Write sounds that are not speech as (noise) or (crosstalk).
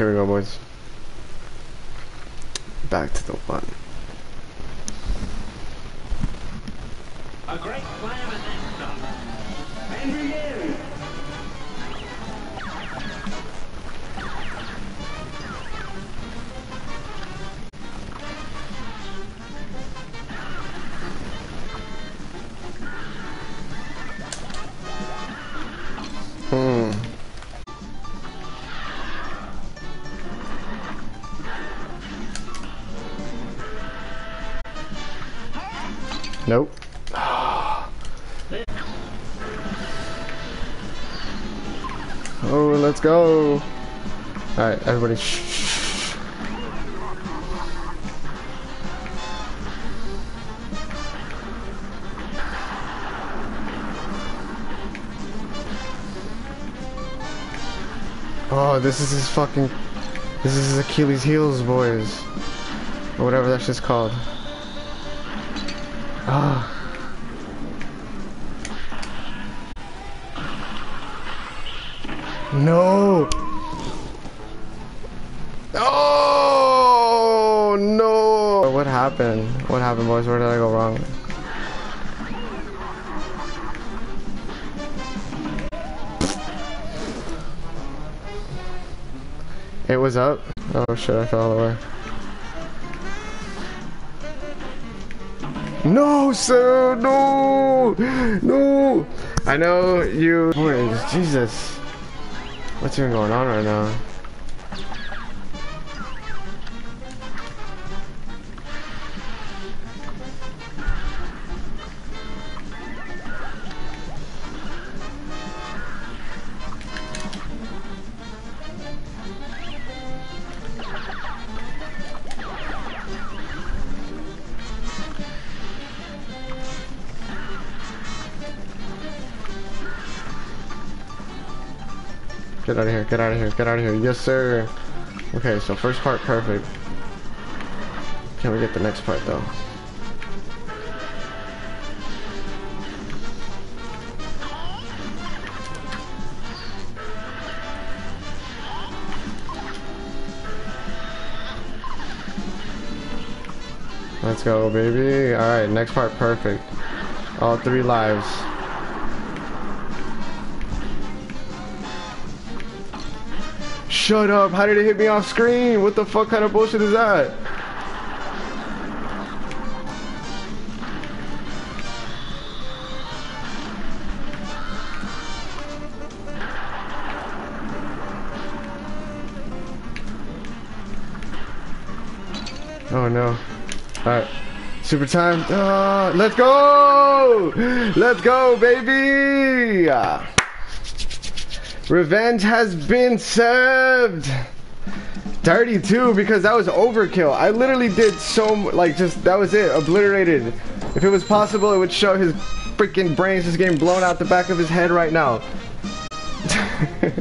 Here we go, boys. Back to the one. Nope. (sighs) Oh, let's go. Alright, everybody. Oh, this is his fucking... This is his Achilles heels, boys. Or whatever that shit's called. Ah. No! Oh no! What happened? What happened, boys? Where did I go wrong? It was up. Oh shit! I fell all No, sir! No! No! I know you. Boys, Jesus. What's even going on right now? Get out of here, get out of here, get out of here. Yes, sir. Okay, so first part perfect. Can we get the next part, though? Let's go, baby. Alright, next part perfect. All three lives. Shut up! How did it hit me off screen? What the fuck kind of bullshit is that? Oh no. Alright. Super time. Ah, let's go! Let's go, baby! Revenge has been served. Dirty too, because that was overkill. I literally did so like just that was it, obliterated. If it was possible, it would show his freaking brains just getting blown out the back of his head right now. (laughs)